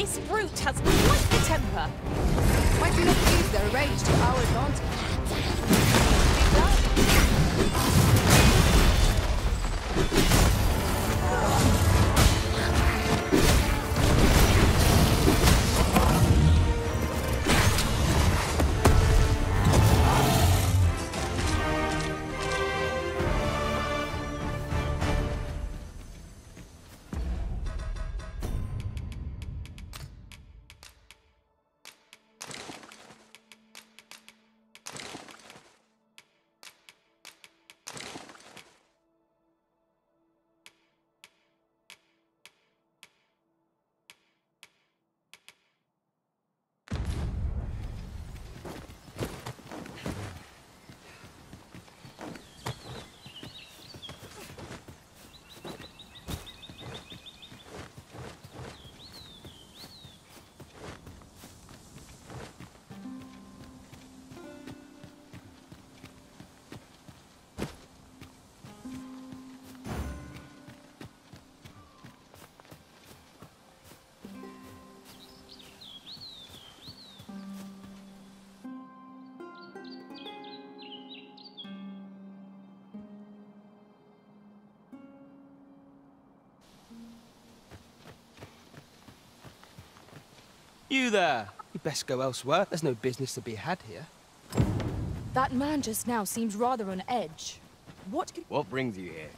This brute has quite the temper. Why do you not use them? You there! You'd best go elsewhere. There's no business to be had here. That man just now seems rather on edge. What could... What brings you here?